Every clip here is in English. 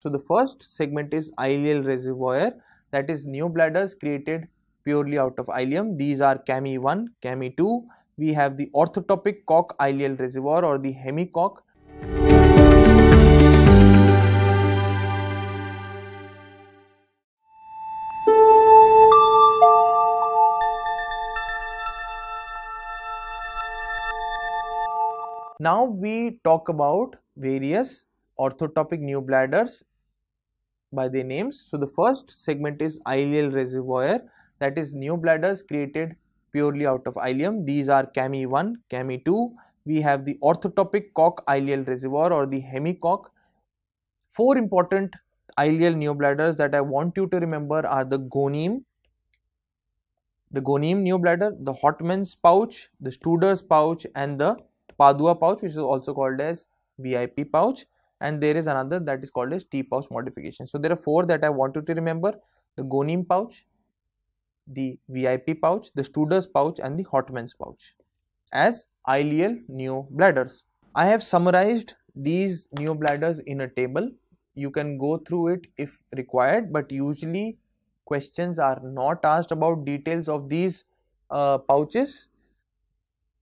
So, the first segment is ileal reservoir that is new bladders created purely out of ileum. These are Camey 1, Camey 2. We have the orthotopic Kock ileal reservoir or the hemi-Kock. Now we talk about various orthotopic new bladders by their names. So, the first segment is ileal reservoir that is new bladders created purely out of ileum. These are Camey 1, Camey 2. We have the orthotopic Kock ileal reservoir or the hemi-Kock. Four important ileal neobladders that I want you to remember are the Ghoneim, the Ghoneim neobladder, the Hautmann's pouch, the Studer's pouch and the Padua pouch which is also called as VIP pouch and there is another that is called as T pouch modification. So, there are four that I want you to remember the Ghoneim pouch, the VIP pouch, the Studer's pouch and the Hautmann's pouch as ileal neobladders. I have summarized these neobladders in a table. You can go through it if required, but usually questions are not asked about details of these uh, pouches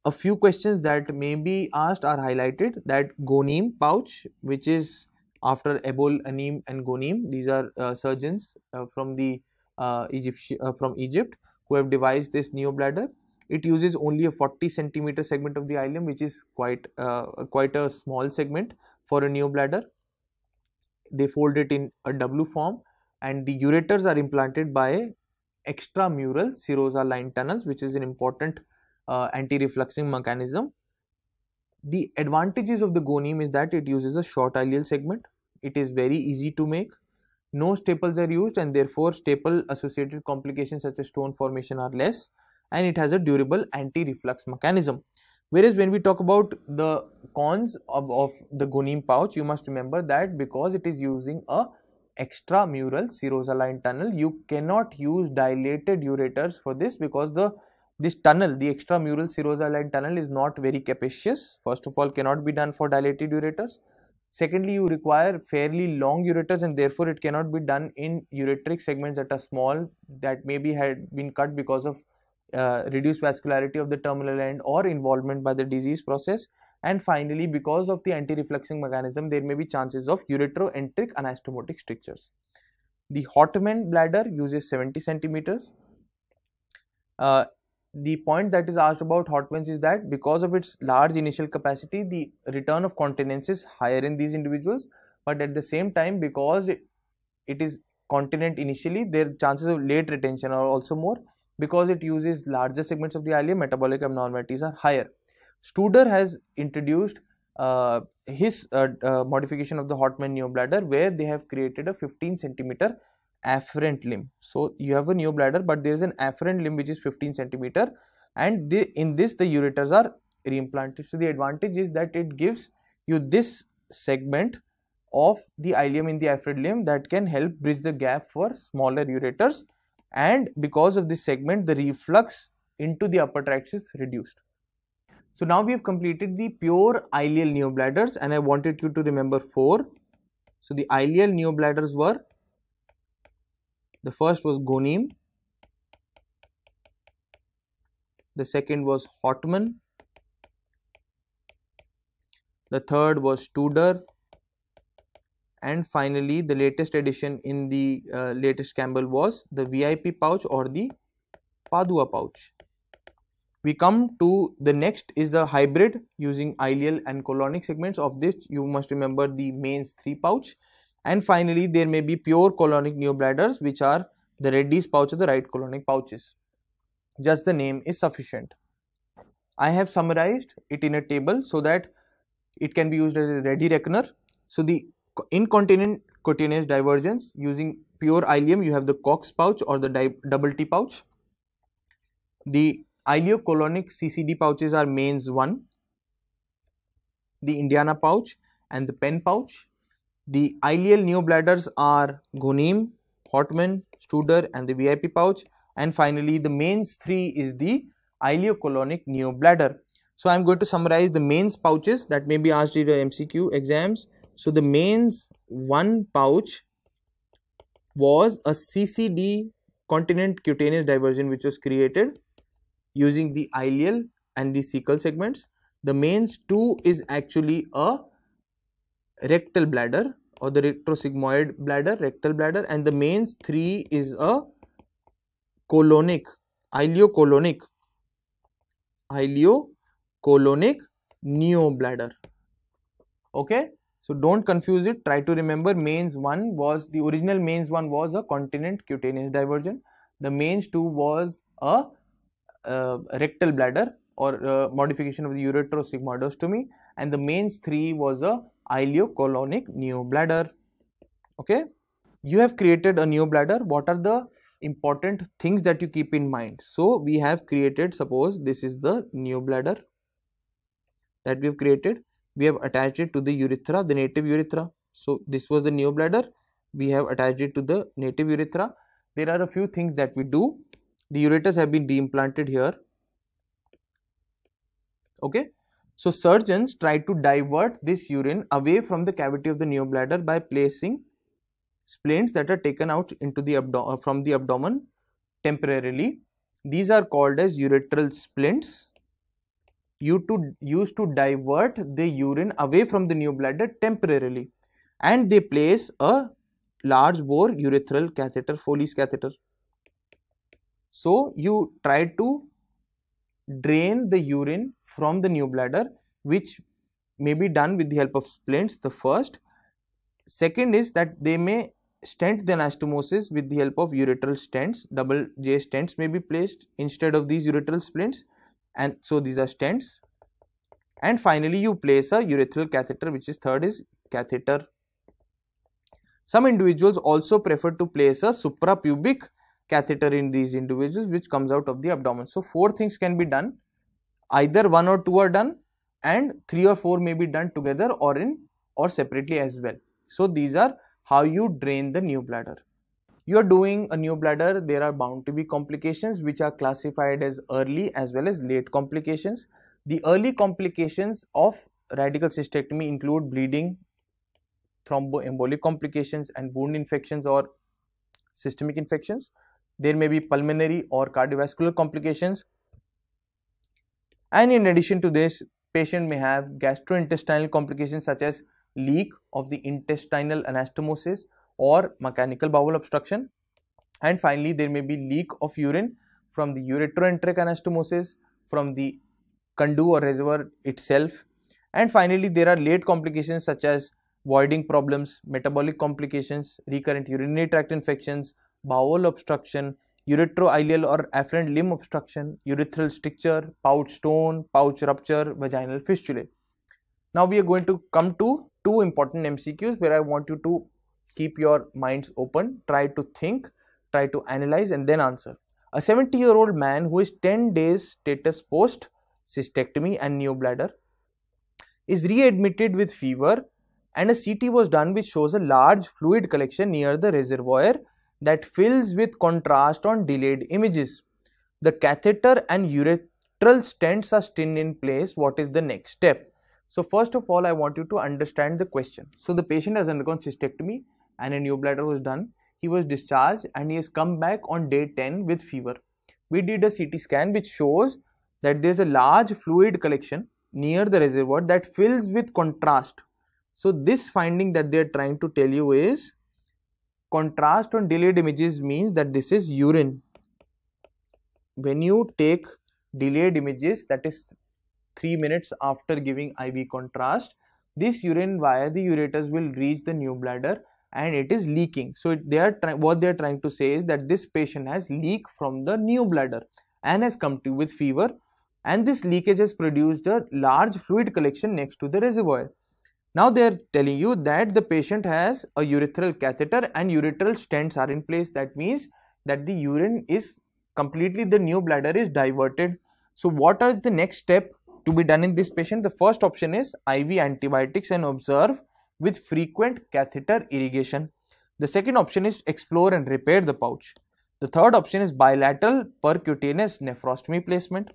a few questions that may be asked are highlighted that Ghoneim pouch which is after Abol-Enein and Ghoneim these are uh, surgeons uh, from the uh, Egypt uh, from Egypt who have devised this neobladder. It uses only a 40 centimeter segment of the ileum which is quite uh, quite a small segment for a neobladder. They fold it in a W form and the ureters are implanted by extramural serosa line tunnels which is an important uh, anti-refluxing mechanism. The advantages of the Ghoneim is that it uses a short ileal segment. It is very easy to make. No staples are used and therefore staple associated complications such as stone formation are less and it has a durable anti-reflux mechanism. Whereas when we talk about the cons of, of the Ghoneim pouch, you must remember that because it is using a extramural serosa line tunnel, you cannot use dilated ureters for this because the this tunnel, the extramural serosa line tunnel is not very capacious. First of all, cannot be done for dilated ureters. Secondly, you require fairly long ureters and therefore it cannot be done in ureteric segments that are small that maybe had been cut because of uh, reduced vascularity of the terminal end or involvement by the disease process. And finally, because of the anti-refluxing mechanism, there may be chances of ureteroenteric anastomotic strictures. The Hautmann bladder uses 70 centimeters. Uh, the point that is asked about hot Hautmann's is that because of its large initial capacity, the return of continence is higher in these individuals, but at the same time, because it, is continent initially, their chances of late retention are also more because it uses larger segments of the ileum, metabolic abnormalities are higher. Studer has introduced uh, his uh, uh, modification of the Hautmann neobladder where they have created a 15 centimeter afferent limb. So, you have a new bladder, but there is an afferent limb which is 15 centimeter and the, in this the ureters are reimplanted. So, the advantage is that it gives you this segment of the ileum in the afferent limb that can help bridge the gap for smaller ureters and because of this segment the reflux into the upper tracts is reduced. So, now we have completed the pure ileal neobladders and I wanted you to remember four. So, the ileal neobladders were the first was Ghoneim, the second was Hautmann, the third was Studer, and finally the latest addition in the uh, latest Campbell was the VIP pouch or the Padua pouch. We come to the next is the hybrid using ileal and colonic segments of this. You must remember the Mainz 3 pouch and finally there may be pure colonic neobladders which are the Reddy's pouch or the right colonic pouches. Just the name is sufficient. I have summarized it in a table so that it can be used as a ready reckoner. So, the incontinent cutaneous divergence using pure ileum you have the Kock pouch or the double T pouch. The ileocolonic CCD pouches are Mainz 1, the Indiana pouch and the Penn pouch the ileal neobladders are Ghoneim, Hautmann, Studer and the VIP pouch and finally the Mainz 3 is the ileocolonic neobladder. So, I am going to summarize the Mainz pouches that may be asked in the MCQ exams. So the Mainz one pouch was a CCD continent cutaneous diversion which was created using the ileal and the cecal segments. The mains 2 is actually a rectal bladder or the retrosigmoid bladder, rectal bladder and the Mainz 3 is a colonic, ileocolonic, ileocolonic neobladder. Okay. So don't confuse it. Try to remember Mainz 1 was the original Mainz 1 was a continent cutaneous diversion. The Mainz 2 was a uh, rectal bladder or uh, modification of the ureterosigmoidostomy and the Mainz 3 was a ileocolonic neobladder. Okay. You have created a neobladder. What are the important things that you keep in mind? So, we have created suppose this is the neobladder that we have created. We have attached it to the urethra, the native urethra. So, this was the neobladder. We have attached it to the native urethra. There are a few things that we do. The ureters have been reimplanted here. Okay. So, surgeons try to divert this urine away from the cavity of the neobladder by placing splints that are taken out into the uh, from the abdomen temporarily. These are called as ureteral splints. You to used to divert the urine away from the neobladder temporarily, and they place a large bore urethral catheter, Foley's catheter. So you try to drain the urine from the new bladder which may be done with the help of splints the first. Second is that they may stent the anastomosis with the help of ureteral stents. Double j stents may be placed instead of these ureteral splints and so these are stents. And finally you place a urethral catheter which is third is catheter. Some individuals also prefer to place a suprapubic catheter in these individuals which comes out of the abdomen so four things can be done either one or two are done and three or four may be done together or in or separately as well. So these are how you drain the new bladder. You are doing a new bladder, there are bound to be complications which are classified as early as well as late complications. The early complications of radical cystectomy include bleeding, thromboembolic complications and wound infections or systemic infections. There may be pulmonary or cardiovascular complications and in addition to this, patient may have gastrointestinal complications such as leak of the intestinal anastomosis or mechanical bowel obstruction. And finally, there may be leak of urine from the ureteroenteric anastomosis, from the conduit or reservoir itself. And finally, there are late complications such as voiding problems, metabolic complications, recurrent urinary tract infections, bowel obstruction, ureteroileal or afferent limb obstruction, urethral stricture, pouch stone, pouch rupture, vaginal fistulae. Now we are going to come to two important MCQs where I want you to keep your minds open, try to think, try to analyze and then answer. A 70 year old man who is 10 days status post cystectomy and neobladder is readmitted with fever and a CT was done which shows a large fluid collection near the reservoir that fills with contrast on delayed images. The catheter and urethral stents are still in place. What is the next step? So first of all, I want you to understand the question. So the patient has undergone cystectomy and a neobladder was done. He was discharged and he has come back on day 10 with fever. We did a CT scan which shows that there is a large fluid collection near the reservoir that fills with contrast. So this finding that they are trying to tell you is contrast on delayed images means that this is urine. When you take delayed images that is 3 minutes after giving IV contrast, this urine via the ureters will reach the new bladder and it is leaking. So they are what they are trying to say is that this patient has leak from the new bladder and has come to with fever and this leakage has produced a large fluid collection next to the reservoir. Now they are telling you that the patient has a urethral catheter and urethral stents are in place. That means that the urine is completely the new bladder is diverted. So what are the next step to be done in this patient? The first option is IV antibiotics and observe with frequent catheter irrigation. The second option is explore and repair the pouch. The third option is bilateral percutaneous nephrostomy placement.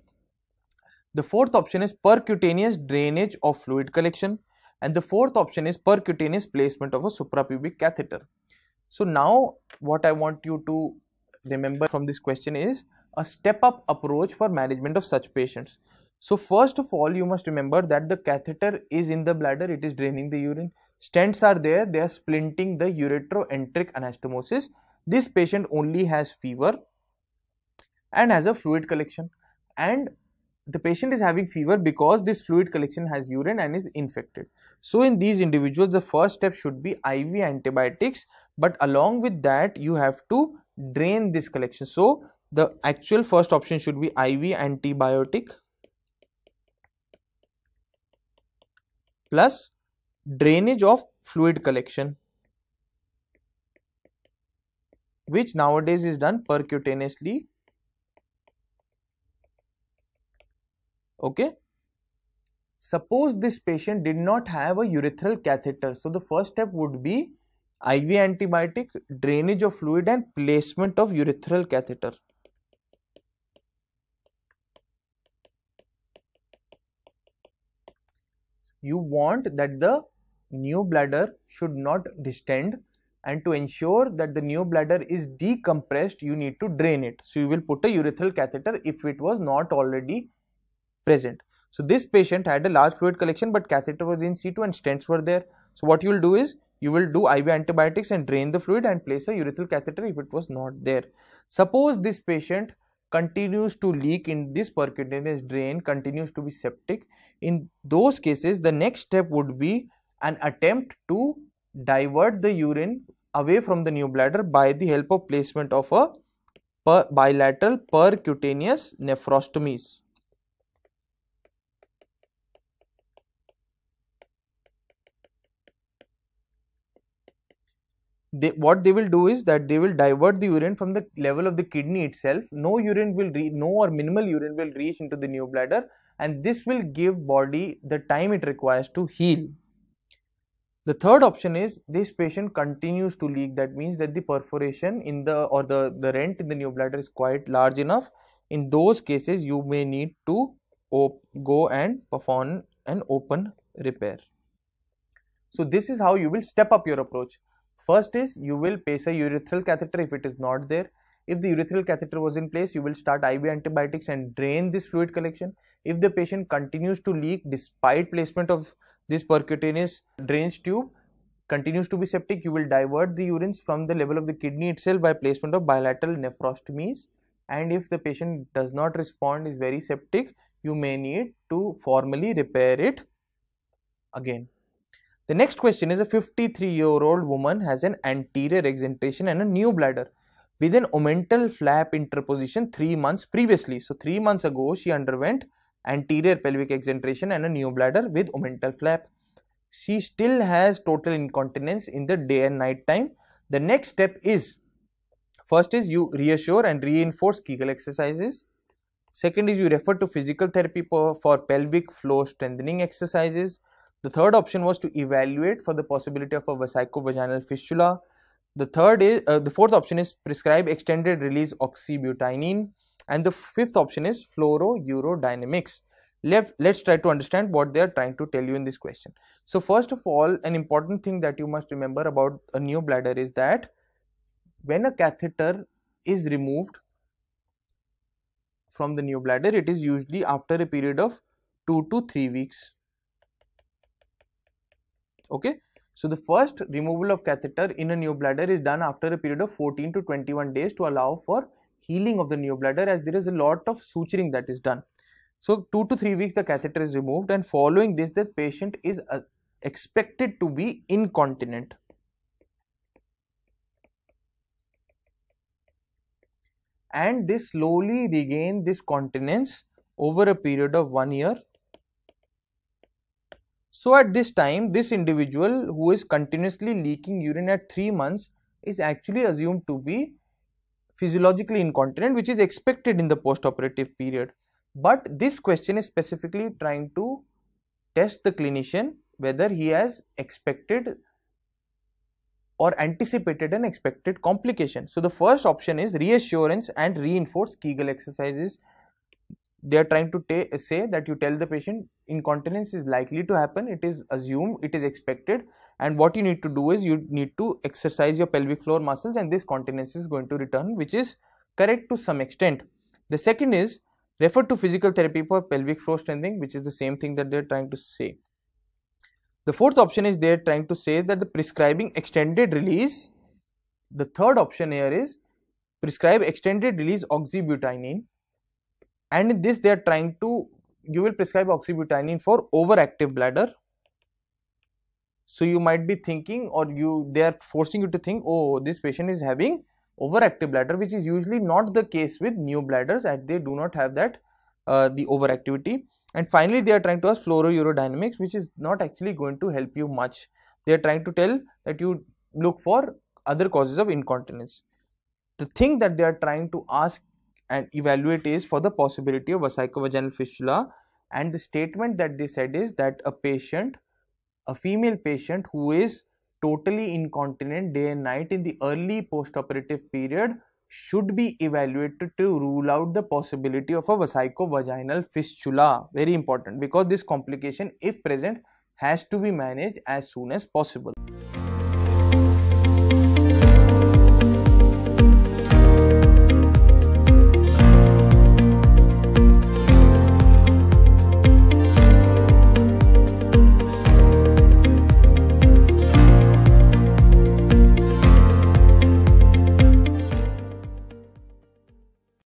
The fourth option is percutaneous drainage of fluid collection. And the fourth option is percutaneous placement of a suprapubic catheter. So now what I want you to remember from this question is a step up approach for management of such patients. So first of all you must remember that the catheter is in the bladder, it is draining the urine. Stents are there, they are splinting the ureteroenteric anastomosis. This patient only has fever and has a fluid collection and the patient is having fever because this fluid collection has urine and is infected. So in these individuals the first step should be IV antibiotics but along with that you have to drain this collection. So the actual first option should be IV antibiotic plus drainage of fluid collection which nowadays is done percutaneously okay? Suppose this patient did not have a urethral catheter. So the first step would be iv antibiotic drainage of fluid and placement of urethral catheter. You want that the new bladder should not distend and to ensure that the new bladder is decompressed you need to drain it. So you will put a urethral catheter if it was not already present. So this patient had a large fluid collection but catheter was in situ and stents were there. So what you will do is you will do IV antibiotics and drain the fluid and place a urethral catheter if it was not there. Suppose this patient continues to leak in this percutaneous drain, continues to be septic. In those cases, the next step would be an attempt to divert the urine away from the new bladder by the help of placement of a per bilateral percutaneous nephrostomies. They, what they will do is that they will divert the urine from the level of the kidney itself. No urine will reach, no or minimal urine will reach into the new bladder and this will give body the time it requires to heal. The third option is this patient continues to leak. That means that the perforation in the or the, the rent in the new bladder is quite large enough. In those cases, you may need to go and perform an open repair. So this is how you will step up your approach. First is you will place a urethral catheter if it is not there. If the urethral catheter was in place, you will start IV antibiotics and drain this fluid collection. If the patient continues to leak despite placement of this percutaneous drainage tube, continues to be septic, you will divert the urines from the level of the kidney itself by placement of bilateral nephrostomies. And if the patient does not respond, is very septic, you may need to formally repair it again. The next question is a 53 year old woman has an anterior exenteration and a new bladder with an omental flap interposition 3 months previously. So 3 months ago she underwent anterior pelvic exenteration and a new bladder with omental flap. She still has total incontinence in the day and night time. The next step is first is you reassure and reinforce Kegel exercises. Second is you refer to physical therapy for, for pelvic floor strengthening exercises. The third option was to evaluate for the possibility of a vesicovaginal fistula. The third is uh, the fourth option is prescribe extended release oxybutynin and the fifth option is fluoro-urodynamics. Let, let's try to understand what they are trying to tell you in this question. So first of all, an important thing that you must remember about a new bladder is that when a catheter is removed from the new bladder, it is usually after a period of 2 to 3 weeks okay? So the first removal of catheter in a new bladder is done after a period of 14 to 21 days to allow for healing of the new bladder as there is a lot of suturing that is done. So 2 to 3 weeks the catheter is removed and following this the patient is uh, expected to be incontinent. And they slowly regain this continence over a period of one year so at this time, this individual who is continuously leaking urine at 3 months is actually assumed to be physiologically incontinent which is expected in the post-operative period. But this question is specifically trying to test the clinician whether he has expected or anticipated an expected complication. So the first option is reassurance and reinforce Kegel exercises. They are trying to say that you tell the patient incontinence is likely to happen it is assumed it is expected and what you need to do is you need to exercise your pelvic floor muscles and this continence is going to return which is correct to some extent. The second is refer to physical therapy for pelvic floor strengthening which is the same thing that they are trying to say. The fourth option is they are trying to say that the prescribing extended release the third option here is prescribe extended release oxybutynin and in this they are trying to you will prescribe oxybutynin for overactive bladder. So you might be thinking or you they are forcing you to think oh this patient is having overactive bladder which is usually not the case with new bladders and they do not have that uh, the overactivity. And finally they are trying to ask fluorourodynamics which is not actually going to help you much. They are trying to tell that you look for other causes of incontinence. The thing that they are trying to ask and evaluate is for the possibility of vesicovaginal fistula. And the statement that they said is that a patient a female patient who is totally incontinent day and night in the early postoperative period should be evaluated to rule out the possibility of a vesicovaginal fistula. Very important because this complication if present has to be managed as soon as possible